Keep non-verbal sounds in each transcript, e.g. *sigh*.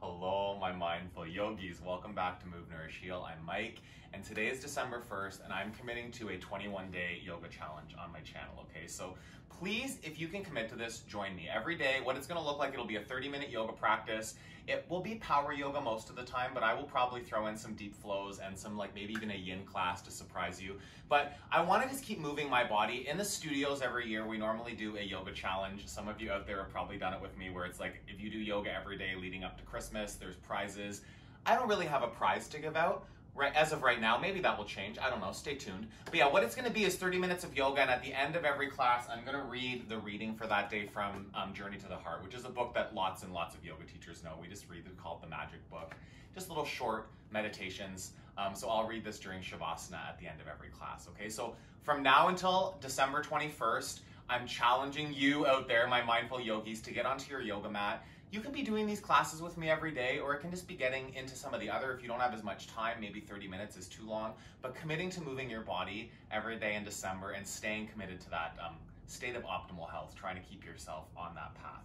Hello, my mindful yogis. Welcome back to Move I'm Mike, and today is December 1st, and I'm committing to a 21 day yoga challenge on my channel. Okay, so please, if you can commit to this, join me every day. What it's gonna look like, it'll be a 30 minute yoga practice. It will be power yoga most of the time, but I will probably throw in some deep flows and some like maybe even a yin class to surprise you. But I wanna just keep moving my body. In the studios every year, we normally do a yoga challenge. Some of you out there have probably done it with me where it's like, if you do yoga every day leading up to Christmas, there's prizes. I don't really have a prize to give out, right as of right now. Maybe that will change. I don't know. Stay tuned. But yeah what it's going to be is 30 minutes of yoga and at the end of every class i'm going to read the reading for that day from um, journey to the heart which is a book that lots and lots of yoga teachers know. We just read it called the magic book. Just little short meditations. Um, so i'll read this during shavasana at the end of every class okay? So from now until december 21st i'm challenging you out there my mindful yogis to get onto your yoga mat you can be doing these classes with me every day, or it can just be getting into some of the other. If you don't have as much time, maybe 30 minutes is too long, but committing to moving your body every day in December and staying committed to that um, state of optimal health, trying to keep yourself on that path.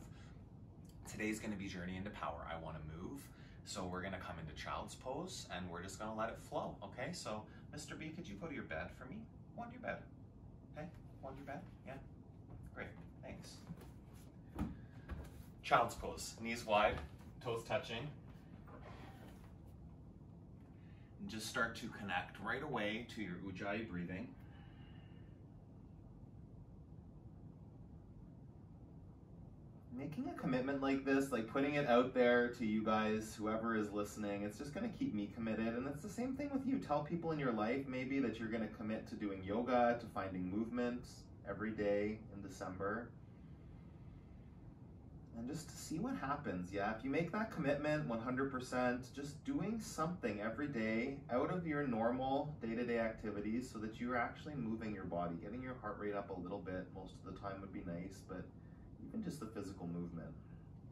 Today's gonna be Journey into Power. I wanna move, so we're gonna come into Child's Pose and we're just gonna let it flow, okay? So, Mr. B, could you go to your bed for me? Go your bed. Okay, go your bed, yeah? Great, thanks. Child's pose, knees wide, toes touching. And just start to connect right away to your Ujjayi breathing. Making a commitment like this, like putting it out there to you guys, whoever is listening, it's just going to keep me committed. And it's the same thing with you. Tell people in your life maybe that you're going to commit to doing yoga, to finding movement every day in December and just to see what happens. Yeah, if you make that commitment 100%, just doing something every day out of your normal day to day activities so that you're actually moving your body. Getting your heart rate up a little bit most of the time would be nice, but even just the physical movement.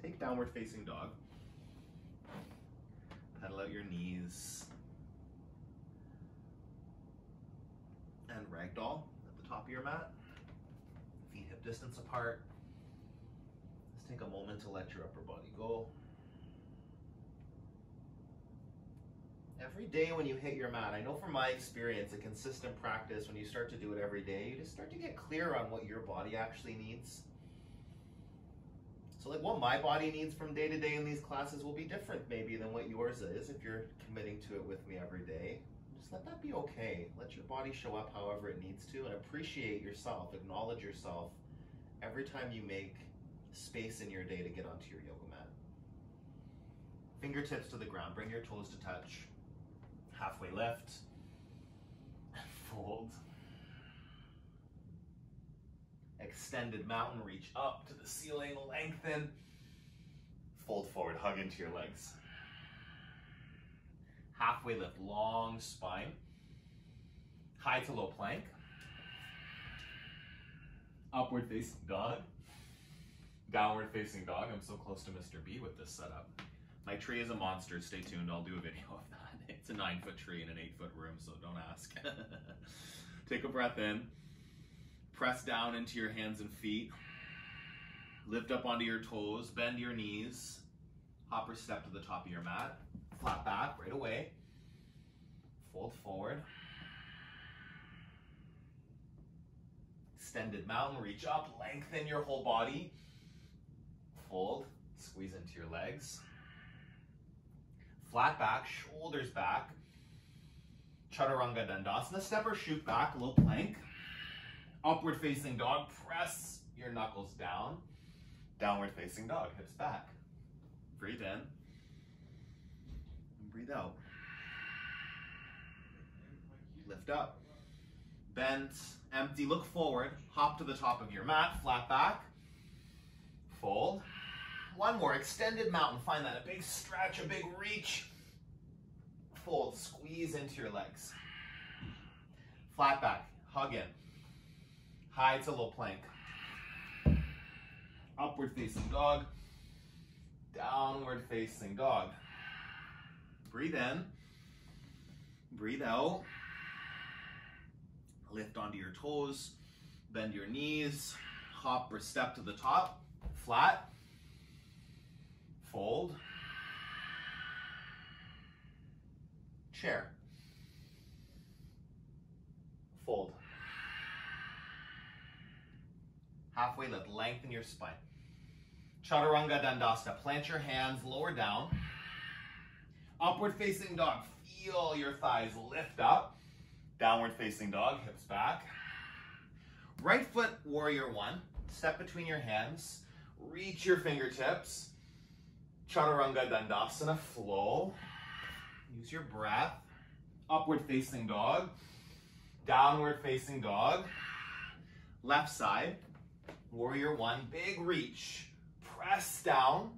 Take downward facing dog. Pedal out your knees. And ragdoll at the top of your mat. Feet hip distance apart take a moment to let your upper body go. Every day when you hit your mat, I know from my experience, a consistent practice, when you start to do it every day, you just start to get clear on what your body actually needs. So like what my body needs from day to day in these classes will be different maybe than what yours is if you're committing to it with me every day. Just let that be okay. Let your body show up however it needs to and appreciate yourself, acknowledge yourself every time you make space in your day to get onto your yoga mat. Fingertips to the ground. Bring your toes to touch. Halfway lift. And *laughs* fold. Extended mountain. Reach up to the ceiling. Lengthen. Fold forward. Hug into your legs. Halfway lift. Long spine. High to low plank. Upward facing dog downward facing dog. I'm so close to Mr. B with this setup. My tree is a monster. Stay tuned. I'll do a video *laughs* of that. It's a nine foot tree in an eight foot room, so don't ask. *laughs* Take a breath in. Press down into your hands and feet. Lift up onto your toes. Bend your knees. Hopper step to the top of your mat. Flat back right away. Fold forward. Extended mountain, reach up, lengthen your whole body fold, squeeze into your legs. Flat back, shoulders back. Chaturanga Dandasana, step or shoot back, low plank. Upward facing dog, press your knuckles down. Downward facing dog, hips back. Breathe in. And breathe out. Lift up. Bend, empty, look forward. Hop to the top of your mat, flat back. Fold. One more, extended mountain. Find that, a big stretch, a big reach. Fold, squeeze into your legs. Flat back, hug in. High to low plank. Upward facing dog. Downward facing dog. Breathe in. Breathe out. Lift onto your toes. Bend your knees. hop or step to the top, flat, fold, chair, fold. Halfway lift, lengthen your spine. Chaturanga Dandasana, plant your hands lower down. Upward facing dog, feel your thighs lift up. Downward facing dog, hips back. Right foot, warrior one. Step between your hands. Reach your fingertips. Chaturanga Dandasana, flow. Use your breath. Upward facing dog. Downward facing dog. Left side. Warrior one, big reach. Press down.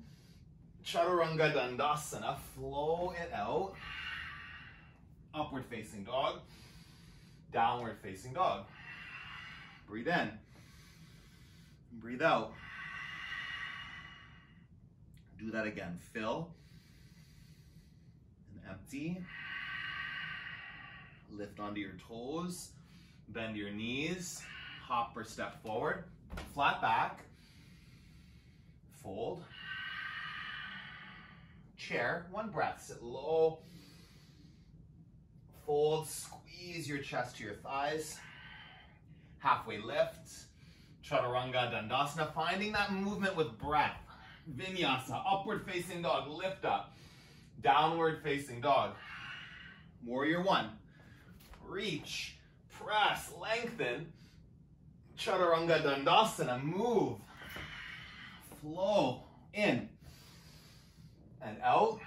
Chaturanga Dandasana, flow it out. Upward facing dog. Downward facing dog. Breathe in. Breathe out. Do that again. Fill and empty. Lift onto your toes. Bend your knees. Hop or step forward. Flat back. Fold. Chair. One breath. Sit low. Fold. Squeeze your chest to your thighs. Halfway lift. Chaturanga Dandasana. Finding that movement with breath. Vinyasa. Upward facing dog. Lift up. Downward facing dog. Warrior one. Reach. Press. Lengthen. Chaturanga Dandasana. Move. Flow. In. And out.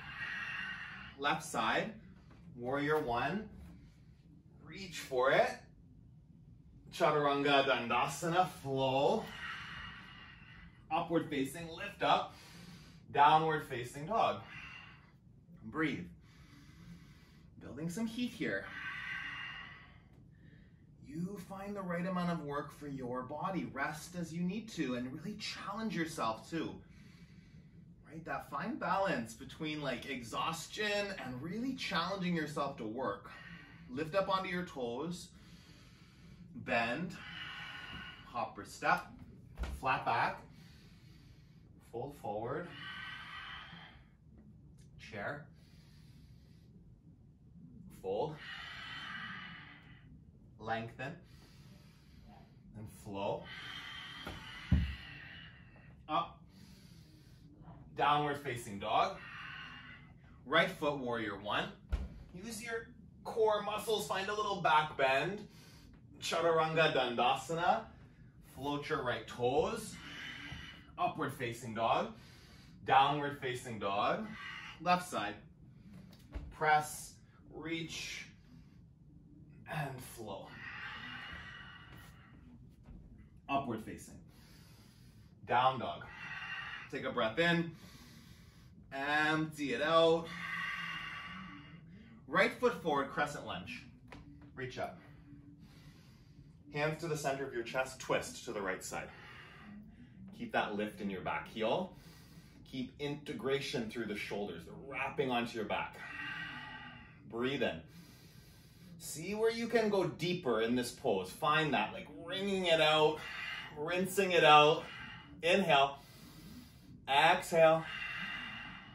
Left side. Warrior one. Reach for it. Chaturanga Dandasana. Flow. Upward facing. Lift up. Downward facing dog. Breathe. Building some heat here you find the right amount of work for your body. Rest as you need to and really challenge yourself too. Right? That fine balance between like exhaustion and really challenging yourself to work. Lift up onto your toes, bend, hop or step, flat back, fold forward, chair, fold lengthen, and flow. Up, downward facing dog. Right foot warrior one. Use your core muscles, find a little back bend. Chaturanga Dandasana. Float your right toes. Upward facing dog. Downward facing dog. Left side. Press, reach, and flow. Upward facing. Down dog. Take a breath in. Empty it out. Right foot forward, crescent lunge. Reach up. Hands to the center of your chest, twist to the right side. Keep that lift in your back heel. Keep integration through the shoulders, wrapping onto your back. Breathe in. See where you can go deeper in this pose. Find that, like wringing it out, rinsing it out. Inhale. Exhale.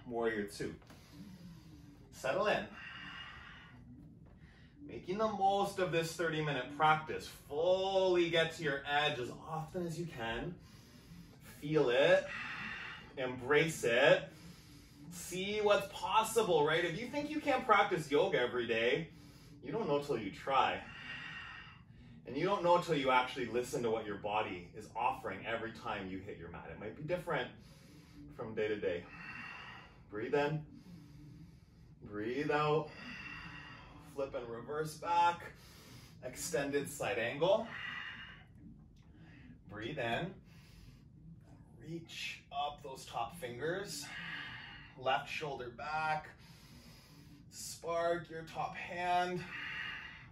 Warrior two. Settle in. Making the most of this 30 minute practice. Fully get to your edge as often as you can. Feel it. Embrace it. See what's possible, right? If you think you can't practice yoga every day, you don't know till you try. And you don't know till you actually listen to what your body is offering every time you hit your mat. It might be different from day to day. Breathe in, breathe out, flip and reverse back, extended side angle. Breathe in, reach up those top fingers, left shoulder back, Spark your top hand.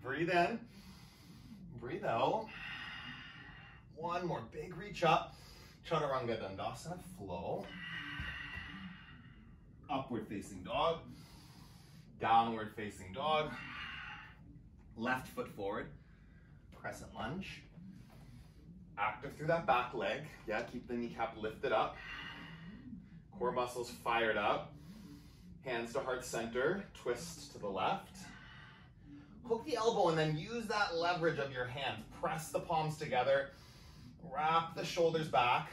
Breathe in. Breathe out. One more big reach up. Chaturanga Dandasana, flow. Upward facing dog. Downward facing dog. Left foot forward. Crescent lunge. Active through that back leg. Yeah, keep the kneecap lifted up. Core muscles fired up. Hands to heart center, twist to the left. Hook the elbow and then use that leverage of your hands. Press the palms together. Wrap the shoulders back.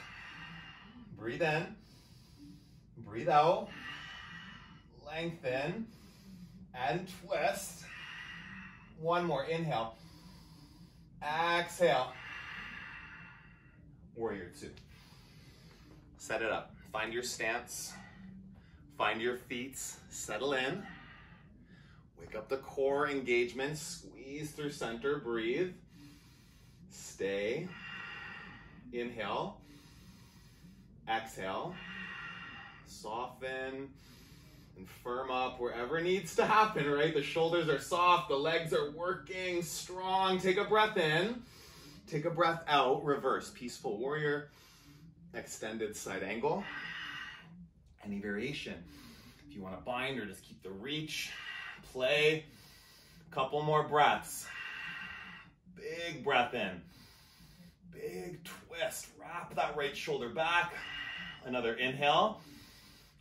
Breathe in. Breathe out. Lengthen. And twist. One more. Inhale. Exhale. Warrior two. Set it up. Find your stance. Find your feet. Settle in. Wake up the core engagement. Squeeze through center. Breathe. Stay. Inhale. Exhale. Soften and firm up wherever needs to happen, right? The shoulders are soft, the legs are working strong. Take a breath in. Take a breath out. Reverse. Peaceful warrior. Extended side angle. Any variation. If you want to bind or just keep the reach, play. Couple more breaths. Big breath in. Big twist. Wrap that right shoulder back. Another inhale.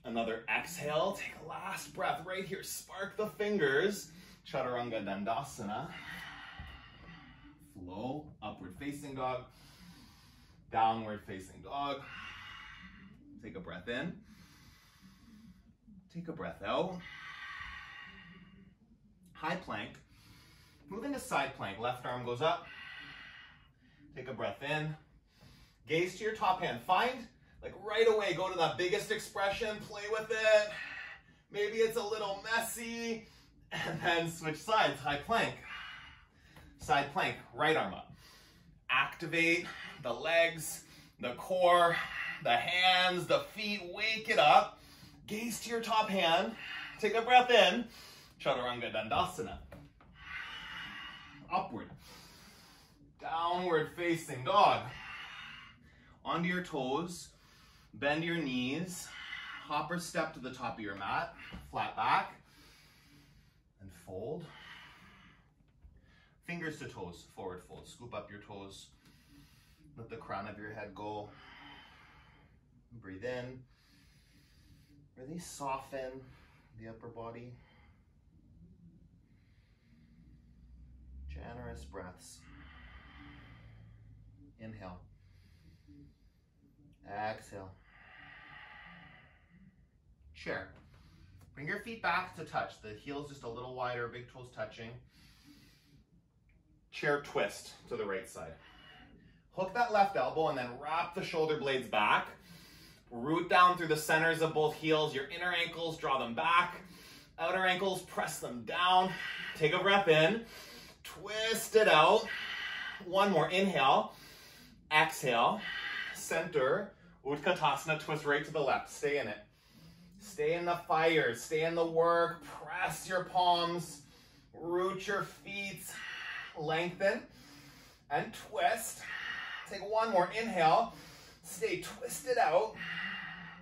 Another exhale. Take a last breath right here. Spark the fingers. Chaturanga Dandasana. Flow. Upward facing dog. Downward facing dog. Take a breath in. Take a breath out. High plank. Move into side plank. Left arm goes up. Take a breath in. Gaze to your top hand. Find, like right away, go to that biggest expression, play with it. Maybe it's a little messy. *laughs* And then switch sides. High plank. Side plank. Right arm up. Activate the legs, the core, the hands, the feet. Wake it up. Gaze to your top hand. Take a breath in. Chaturanga Dandasana. Upward. Downward facing dog. Onto your toes. Bend your knees. Hopper step to the top of your mat. Flat back. And fold. Fingers to toes. Forward fold. Scoop up your toes. Let the crown of your head go. Breathe in. Really soften the upper body. Generous breaths. Inhale. Exhale. Chair. Bring your feet back to touch. The heels just a little wider, big toes touching. Chair twist to the right side. Hook that left elbow and then wrap the shoulder blades back. Root down through the centers of both heels. Your inner ankles, draw them back. Outer ankles, press them down. Take a breath in. Twist it out. One more. Inhale. Exhale. Center. Utkatasana. Twist right to the left. Stay in it. Stay in the fire. Stay in the work. Press your palms. Root your feet. Lengthen. And twist. Take one more. Inhale. Stay twisted out.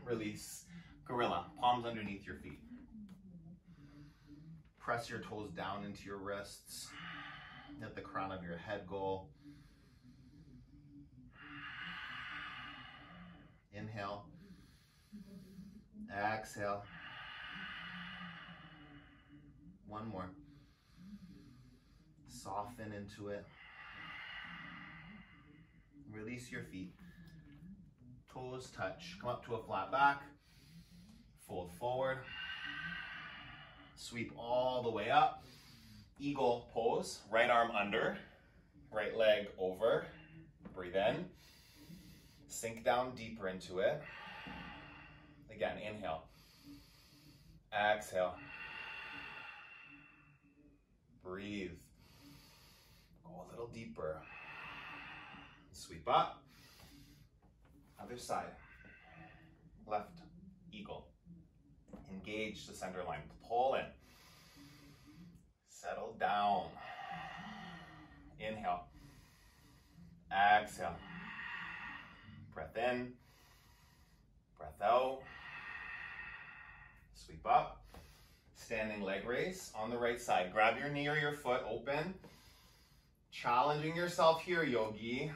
Release. Gorilla. Palms underneath your feet. Press your toes down into your wrists. Let the crown of your head go. Inhale. Exhale. One more. Soften into it. Release your feet. Toes touch. Come up to a flat back. Fold forward. Sweep all the way up. Eagle pose. Right arm under. Right leg over. Breathe in. Sink down deeper into it. Again, inhale. Exhale. Breathe. A little deeper. Sweep up. Other side. Left eagle. Engage the center line. Pull in. Settle down. Inhale. Exhale. Breath in. Breath out. Sweep up. Standing leg raise on the right side. Grab your knee or your foot open. Challenging yourself here, yogi.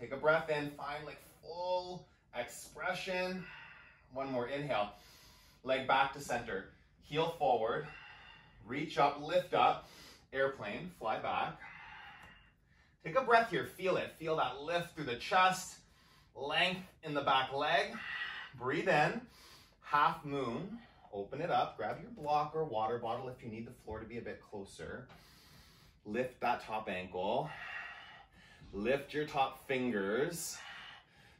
Take a breath in, find like full expression. One more inhale. Leg back to center. Heel forward. Reach up, lift up. Airplane, fly back. Take a breath here. Feel it. Feel that lift through the chest. Length in the back leg. Breathe in. Half moon. Open it up. Grab your block or water bottle if you need the floor to be a bit closer. Lift that top ankle. Lift your top fingers.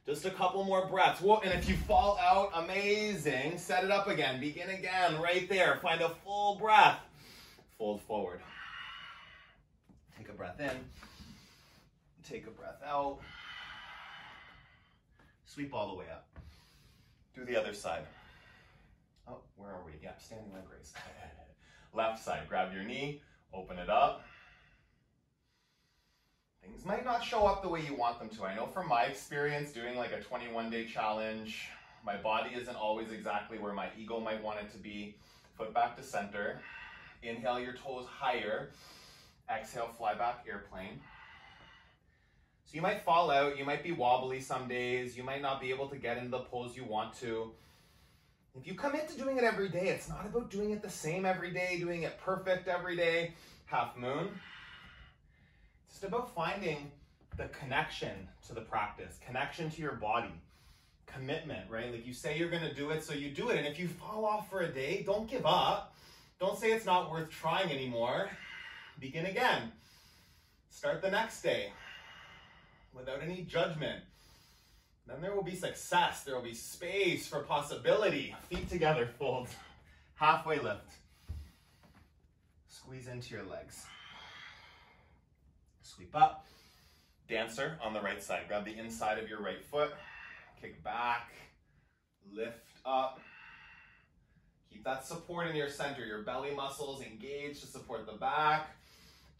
Just a couple more breaths. Whoa, and if you fall out, amazing. Set it up again. Begin again right there. Find a full breath. Fold forward. Take a breath in. Take a breath out. Sweep all the way up. Do the other side. Oh, where are we? Yep, standing leg raise. *laughs* Left side. Grab your knee. Open it up. Things might not show up the way you want them to. I know from my experience doing like a 21 day challenge, my body isn't always exactly where my ego might want it to be. Foot back to center. Inhale your toes higher. Exhale, fly back airplane. So you might fall out, you might be wobbly some days, you might not be able to get into the pose you want to. If you commit to doing it every day, it's not about doing it the same every day, doing it perfect every day. Half moon. It's just about finding the connection to the practice, connection to your body, commitment, right? Like you say you're going to do it, so you do it. And if you fall off for a day, don't give up. Don't say it's not worth trying anymore. Begin again. Start the next day without any judgment. Then there will be success. There will be space for possibility. Feet together, fold. Halfway lift. Squeeze into your legs. Sweep up. Dancer on the right side. Grab the inside of your right foot. Kick back. Lift up. Keep that support in your center. Your belly muscles engaged to support the back.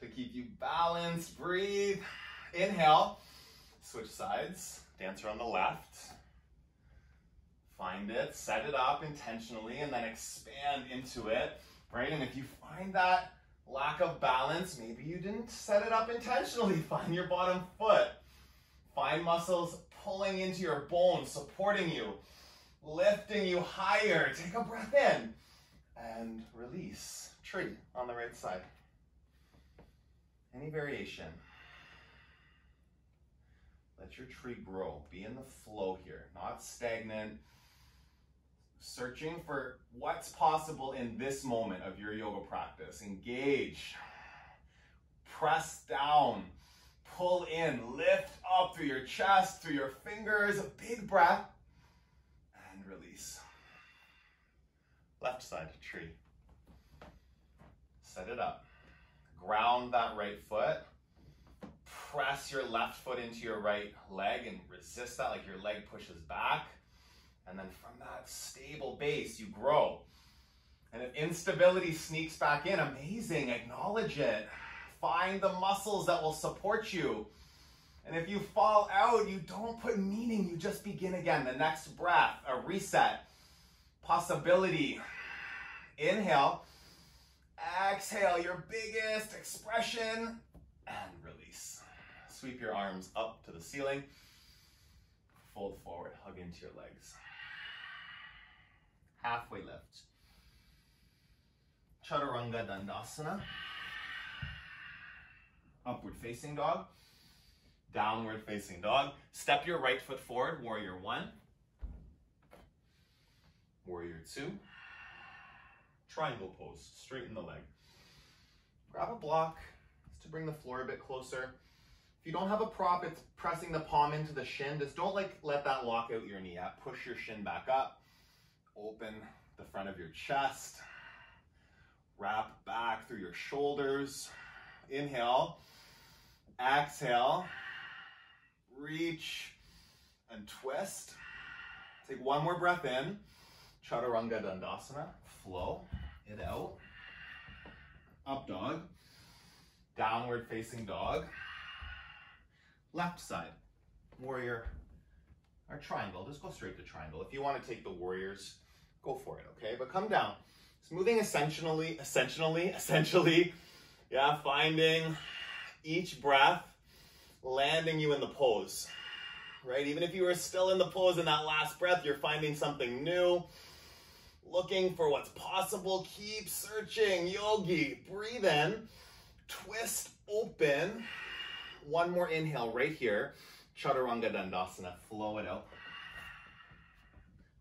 To keep you balanced. Breathe. Inhale. Switch sides. Dancer on the left. Find it, set it up intentionally, and then expand into it, right? And if you find that lack of balance, maybe you didn't set it up intentionally. *laughs* Find your bottom foot. Find muscles pulling into your bones, supporting you, lifting you higher. Take a breath in and release. Tree on the right side. Any variation. Let your tree grow. Be in the flow here, not stagnant. Searching for what's possible in this moment of your yoga practice. Engage. Press down. Pull in. Lift up through your chest, through your fingers. A big breath. And release. Left side tree. Set it up. Ground that right foot press your left foot into your right leg and resist that, like your leg pushes back. And then from that stable base, you grow. And if instability sneaks back in, amazing, acknowledge it. Find the muscles that will support you. And if you fall out, you don't put meaning, you just begin again. The next breath, a reset, possibility. Inhale, exhale, your biggest expression, and release. Sweep your arms up to the ceiling. Fold forward, hug into your legs. Halfway lift. Chaturanga Dandasana. Upward facing dog. Downward facing dog. Step your right foot forward, warrior one. Warrior two. Triangle pose, straighten the leg. Grab a block to bring the floor a bit closer. If you don't have a prop, it's pressing the palm into the shin. Just don't like let that lock out your knee. up. Push your shin back up. Open the front of your chest. Wrap back through your shoulders. Inhale. Exhale. Reach and twist. Take one more breath in. Chaturanga Dandasana. Flow it out. Up dog. Downward facing dog left side, warrior, or triangle. Just go straight to triangle. If you want to take the warriors, go for it, okay? But come down. It's moving essentially, essentially, essentially, yeah, finding each breath landing you in the pose. right? Even if you are still in the pose in that last breath, you're finding something new. Looking for what's possible. Keep searching. Yogi. Breathe in. Twist open. One more inhale right here. Chaturanga Dandasana. Flow it out.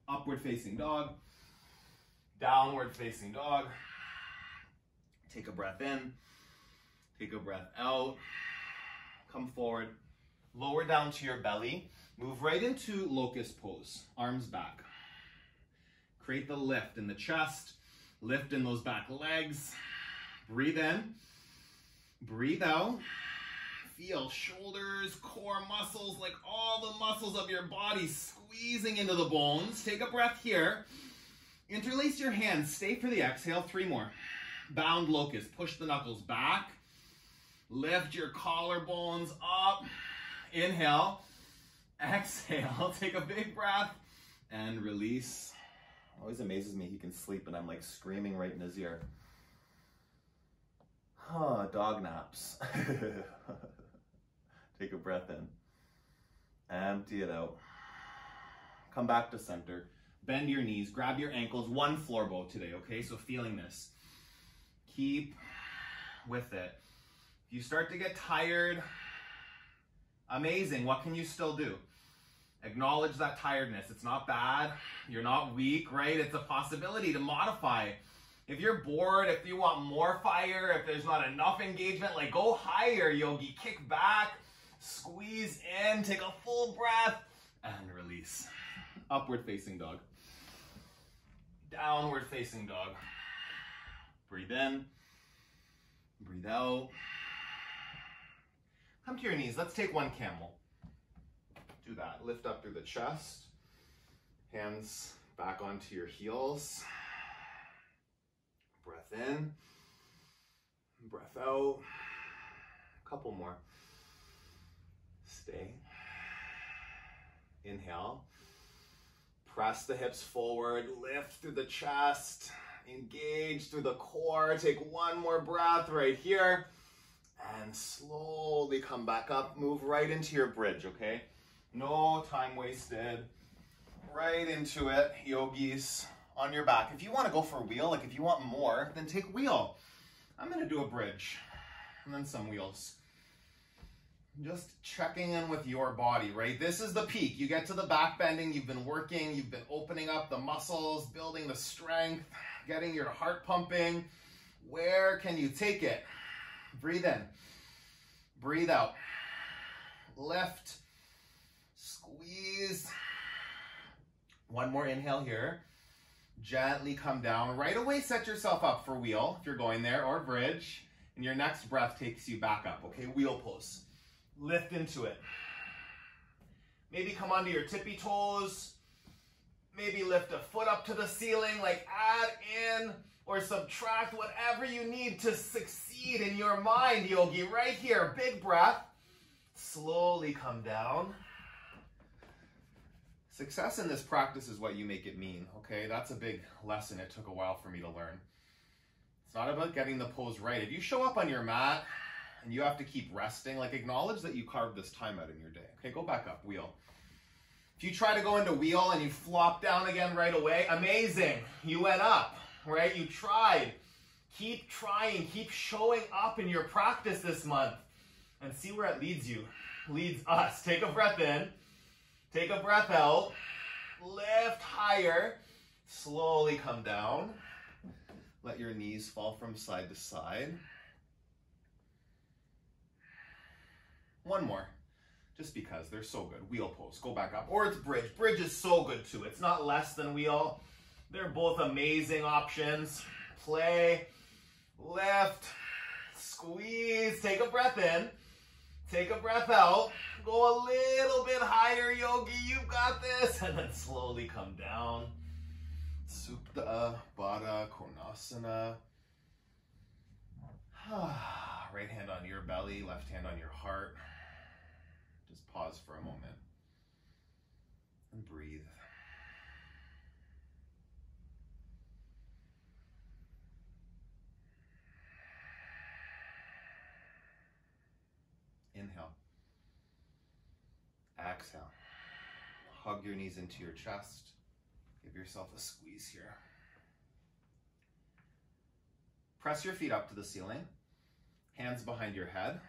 Upward facing dog. Downward facing dog. Take a breath in. Take a breath out. Come forward. Lower down to your belly. Move right into locust pose. Arms back. Create the lift in the chest. Lift in those back legs. Breathe in. Breathe out. Feel shoulders, core muscles, like all the muscles of your body squeezing into the bones. Take a breath here. Interlace your hands. Stay for the exhale. Three more. Bound locust. Push the knuckles back. Lift your collarbones up. Inhale. Exhale. *laughs* Take a big breath and release. Always amazes me he can sleep and I'm like screaming right in his ear. Huh, dog naps. *laughs* Take a breath in. Empty it out. Come back to center. Bend your knees. Grab your ankles. One floor bow today, okay? So feeling this. Keep with it. If you start to get tired, amazing. What can you still do? Acknowledge that tiredness. It's not bad. You're not weak, right? It's a possibility to modify. If you're bored, if you want more fire, if there's not enough engagement, like go higher, yogi. Kick back, squeeze in, take a full breath, and release. Upward facing dog. Downward facing dog. Breathe in, breathe out. Come to your knees. Let's take one camel. Do that. Lift up through the chest. Hands back onto your heels. Breath in. Breath out. A couple more. Stay. Inhale. Press the hips forward. Lift through the chest. Engage through the core. Take one more breath right here. And slowly come back up. Move right into your bridge, okay? No time wasted. Right into it, yogis, on your back. If you want to go for a wheel, like if you want more, then take wheel. I'm going to do a bridge and then some wheels. Just checking in with your body, right? This is the peak. You get to the back bending, you've been working, you've been opening up the muscles, building the strength, getting your heart pumping. Where can you take it? Breathe in. Breathe out. Lift Squeeze. One more inhale here. Gently come down. Right away, set yourself up for wheel if you're going there or bridge. And your next breath takes you back up, okay? Wheel pose. Lift into it. Maybe come onto your tippy toes. Maybe lift a foot up to the ceiling, like add in or subtract whatever you need to succeed in your mind, yogi. Right here, big breath. Slowly come down. Success in this practice is what you make it mean, okay? That's a big lesson it took a while for me to learn. It's not about getting the pose right. If you show up on your mat and you have to keep resting, like acknowledge that you carved this time out in your day. Okay, go back up, wheel. If you try to go into wheel and you flop down again right away, amazing. You went up, right? You tried. Keep trying, keep showing up in your practice this month and see where it leads you. Leads us. Take a breath in. Take a breath out. Lift higher. Slowly come down. Let your knees fall from side to side. One more. Just because they're so good. Wheel pose. Go back up. Or it's bridge. Bridge is so good too. It's not less than wheel. They're both amazing options. Play. Lift. Squeeze. Take a breath in. Take a breath out. Go a little bit higher, Yogi. You've got this. *laughs* And then slowly come down. Supta, Baddha, Konasana. *sighs* right hand on your belly, left hand on your heart. Pause for a moment and breathe. Inhale. Exhale. hug your knees into your chest. Give yourself a squeeze here. Press your feet up to the ceiling, hands behind your head.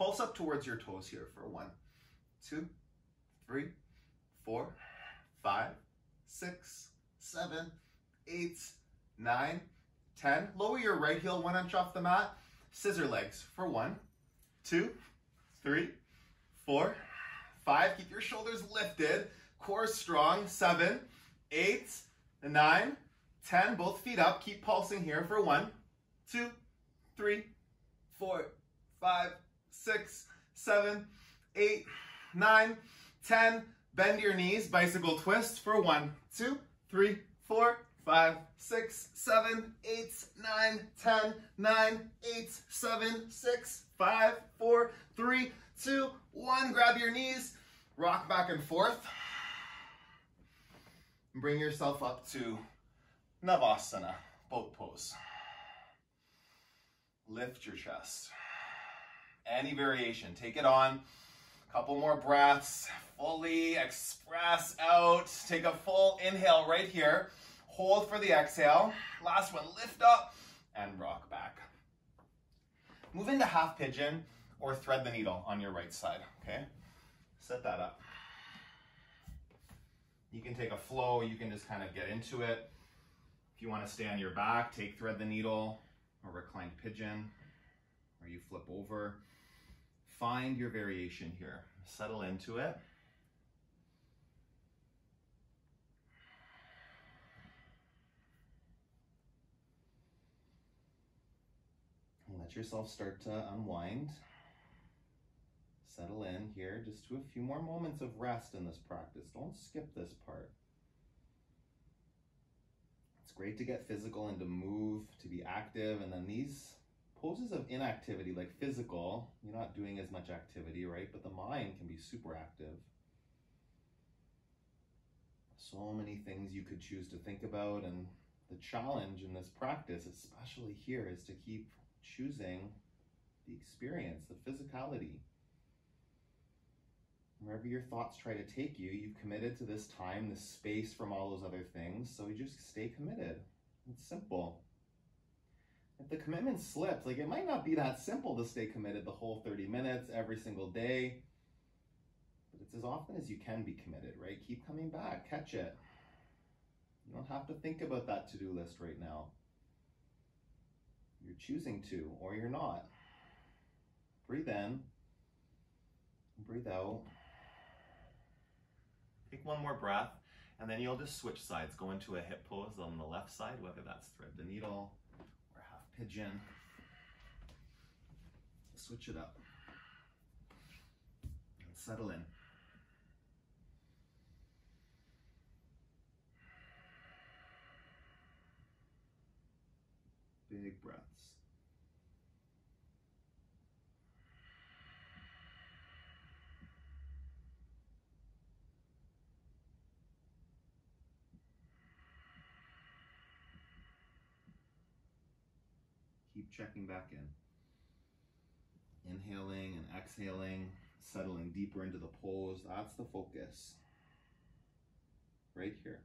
Pulse up towards your toes here for one, two, three, four, five, six, seven, eight, nine, ten. Lower your right heel one inch off the mat. Scissor legs for one, two, three, four, five. Keep your shoulders lifted. Core strong. Seven, eight, nine, ten. Both feet up. Keep pulsing here for one, two, three, four, five, six, seven, eight, nine, ten. Bend your knees. Bicycle twist for one, two, three, four, five, six, seven, eight, nine, ten, nine, eight, seven, six, five, four, three, two, one. Grab your knees, rock back and forth. Bring yourself up to Navasana, boat pose. Lift your chest. Any variation, take it on. Couple more breaths. Fully express out. Take a full inhale right here. Hold for the exhale. Last one, lift up and rock back. Move into half pigeon or thread the needle on your right side, okay? Set that up. You can take a flow, you can just kind of get into it. If you want to stay on your back, take thread the needle or reclined pigeon, or you flip over. Find your variation here. Settle into it. let yourself start to unwind. Settle in here just to a few more moments of rest in this practice. Don't skip this part. It's great to get physical and to move, to be active, and then these poses of inactivity, like physical, you're not doing as much activity, right? But the mind can be super active. So many things you could choose to think about, and the challenge in this practice, especially here, is to keep choosing the experience, the physicality. Wherever your thoughts try to take you, you've committed to this time, this space from all those other things, so you just stay committed. It's simple. If the commitment slips, like it might not be that simple to stay committed the whole 30 minutes every single day, but it's as often as you can be committed, right? Keep coming back, catch it. You don't have to think about that to do list right now. You're choosing to, or you're not. Breathe in, breathe out. Take one more breath, and then you'll just switch sides. Go into a hip pose on the left side, whether that's thread the needle pigeon. Switch it up. And settle in. Big breaths. Keep checking back in. Inhaling and exhaling, settling deeper into the pose. That's the focus. Right here.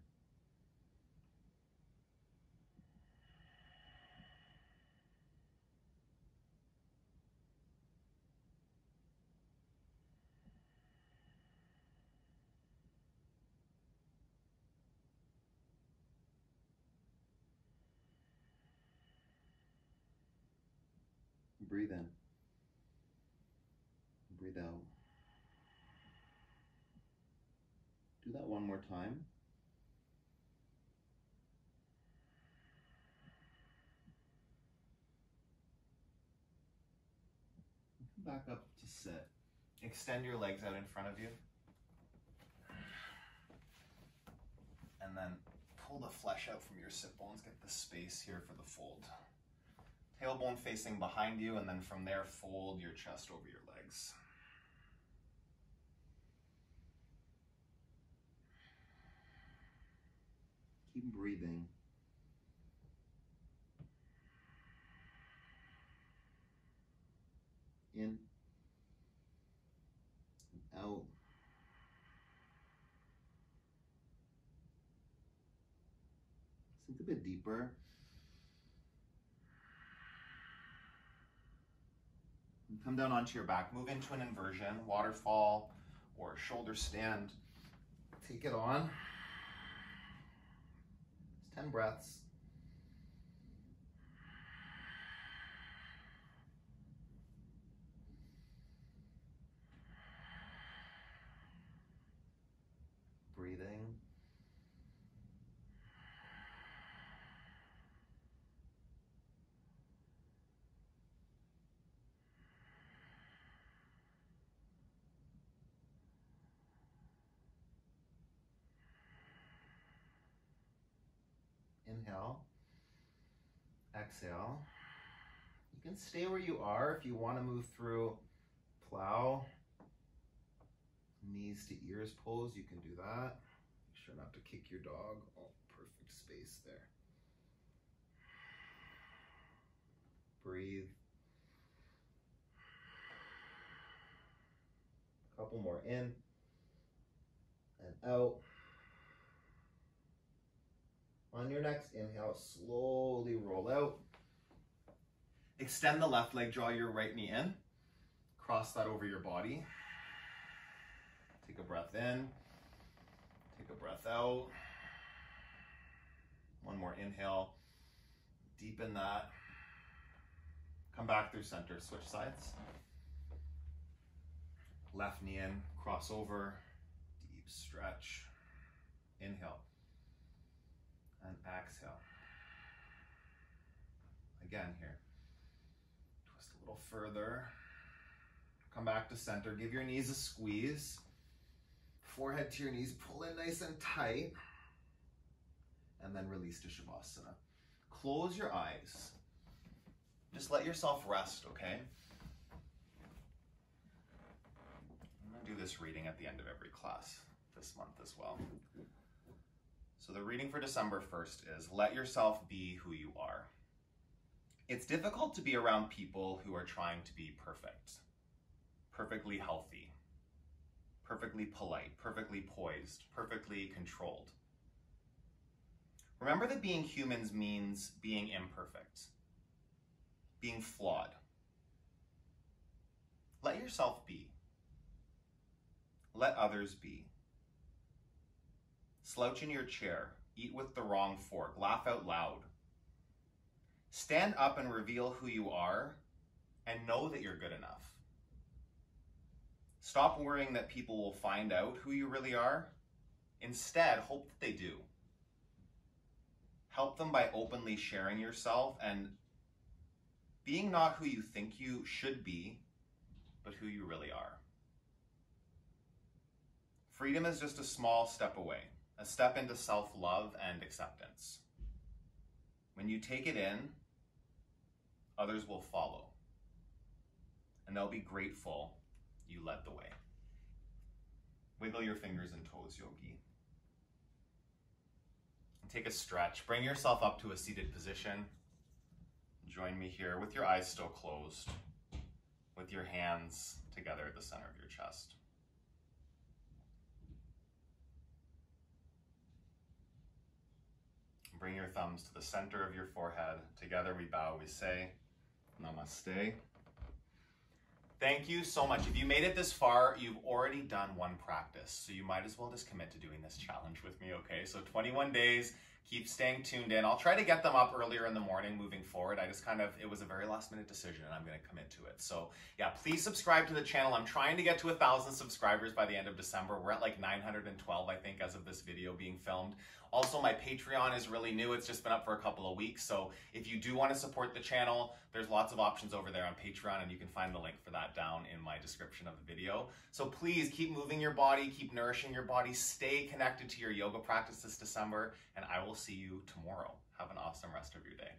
Breathe in. Breathe out. Do that one more time. Come back up to sit. Extend your legs out in front of you. And then pull the flesh out from your sit bones. Get the space here for the fold tailbone facing behind you, and then from there, fold your chest over your legs. Keep breathing. In and out. Think a bit deeper. Come down onto your back. Move into an inversion, waterfall, or shoulder stand. Take it on. It's 10 breaths. Breathing. Inhale. Exhale. You can stay where you are if you want to move through plow, knees to ears pose, you can do that. Make sure not to kick your dog. Oh, perfect space there. Breathe. A couple more in and out. On your next inhale, slowly roll out. Extend the left leg, draw your right knee in. Cross that over your body. Take a breath in. Take a breath out. One more inhale. Deepen that. Come back through center. Switch sides. Left knee in. Cross over. Deep stretch. Inhale and exhale. Again here. Twist a little further. Come back to center. Give your knees a squeeze. Forehead to your knees. Pull in nice and tight. And then release to Shavasana. Close your eyes. Just let yourself rest, okay? I'm to do this reading at the end of every class this month as well. So the reading for December 1st is Let yourself be who you are. It's difficult to be around people who are trying to be perfect, perfectly healthy, perfectly polite, perfectly poised, perfectly controlled. Remember that being humans means being imperfect, being flawed. Let yourself be. Let others be. Slouch in your chair. Eat with the wrong fork. Laugh out loud. Stand up and reveal who you are and know that you're good enough. Stop worrying that people will find out who you really are. Instead, hope that they do. Help them by openly sharing yourself and being not who you think you should be, but who you really are. Freedom is just a small step away a step into self love and acceptance. When you take it in, others will follow, and they'll be grateful you led the way. Wiggle your fingers and toes, yogi. And take a stretch. Bring yourself up to a seated position. Join me here with your eyes still closed, with your hands together at the center of your chest. Bring your thumbs to the center of your forehead. Together we bow, we say, Namaste. Thank you so much. If you made it this far, you've already done one practice. So you might as well just commit to doing this challenge with me, okay? So 21 days, keep staying tuned in. I'll try to get them up earlier in the morning moving forward. I just kind of, it was a very last minute decision and I'm going to commit to it. So yeah, please subscribe to the channel. I'm trying to get to a thousand subscribers by the end of December. We're at like 912, I think, as of this video being filmed. Also, my Patreon is really new. It's just been up for a couple of weeks. So if you do want to support the channel, there's lots of options over there on Patreon and you can find the link for that down in my description of the video. So please keep moving your body, keep nourishing your body, stay connected to your yoga practice this December, and I will see you tomorrow. Have an awesome rest of your day.